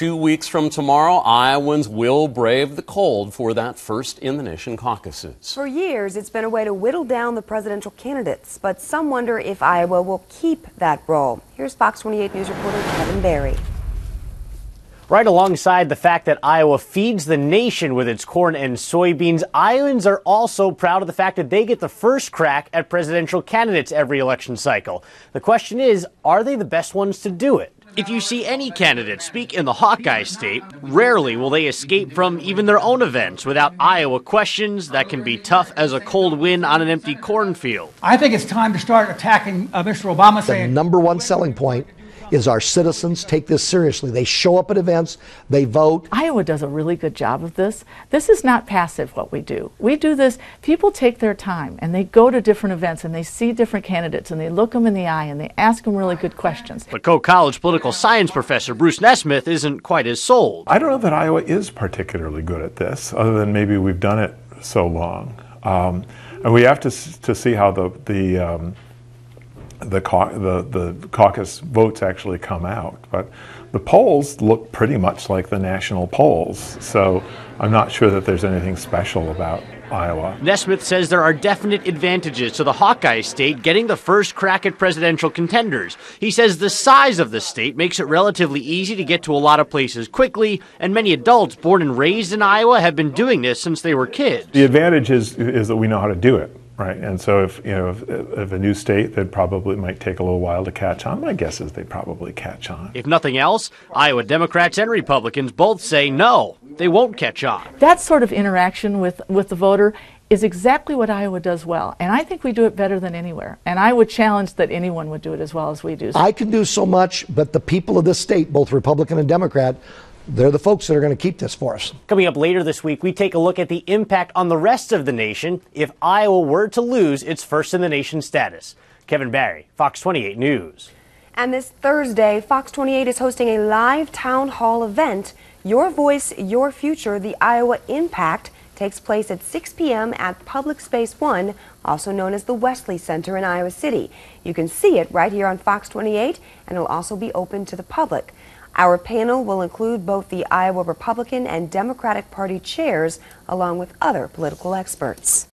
two weeks from tomorrow, Iowans will brave the cold for that first in the nation caucuses. For years, it's been a way to whittle down the presidential candidates, but some wonder if Iowa will keep that role. Here's Fox 28 News reporter Kevin Barry. Right alongside the fact that Iowa feeds the nation with its corn and soybeans, Iowans are also proud of the fact that they get the first crack at presidential candidates every election cycle. The question is, are they the best ones to do it? If you see any candidate speak in the Hawkeye state, rarely will they escape from even their own events without Iowa questions that can be tough as a cold wind on an empty cornfield. I think it's time to start attacking uh, Mr. Obama The saying number one selling point is our citizens take this seriously. They show up at events, they vote. Iowa does a really good job of this. This is not passive what we do. We do this, people take their time and they go to different events and they see different candidates and they look them in the eye and they ask them really good questions. But Coe College political science professor Bruce Nesmith isn't quite as sold. I don't know that Iowa is particularly good at this, other than maybe we've done it so long. Um, and we have to, to see how the, the, um, the, the, the caucus votes actually come out. But the polls look pretty much like the national polls, so I'm not sure that there's anything special about Iowa. Nesmith says there are definite advantages to the Hawkeye state getting the first crack at presidential contenders. He says the size of the state makes it relatively easy to get to a lot of places quickly, and many adults born and raised in Iowa have been doing this since they were kids. The advantage is, is that we know how to do it, right? And so if, you know, if, if a new state, that probably might take a little while to catch on. My guess is they probably catch on. If nothing else, Iowa Democrats and Republicans both say no, they won't catch on. That sort of interaction with, with the voter is exactly what Iowa does well. And I think we do it better than anywhere. And I would challenge that anyone would do it as well as we do. I can do so much, but the people of this state, both Republican and Democrat, they're the folks that are going to keep this for us. Coming up later this week, we take a look at the impact on the rest of the nation if Iowa were to lose its first in the nation status. Kevin Barry, Fox 28 News. And this Thursday, Fox 28 is hosting a live town hall event. Your Voice, Your Future, the Iowa Impact, takes place at 6 p.m. at Public Space 1, also known as the Wesley Center in Iowa City. You can see it right here on Fox 28, and it'll also be open to the public. Our panel will include both the Iowa Republican and Democratic Party chairs, along with other political experts.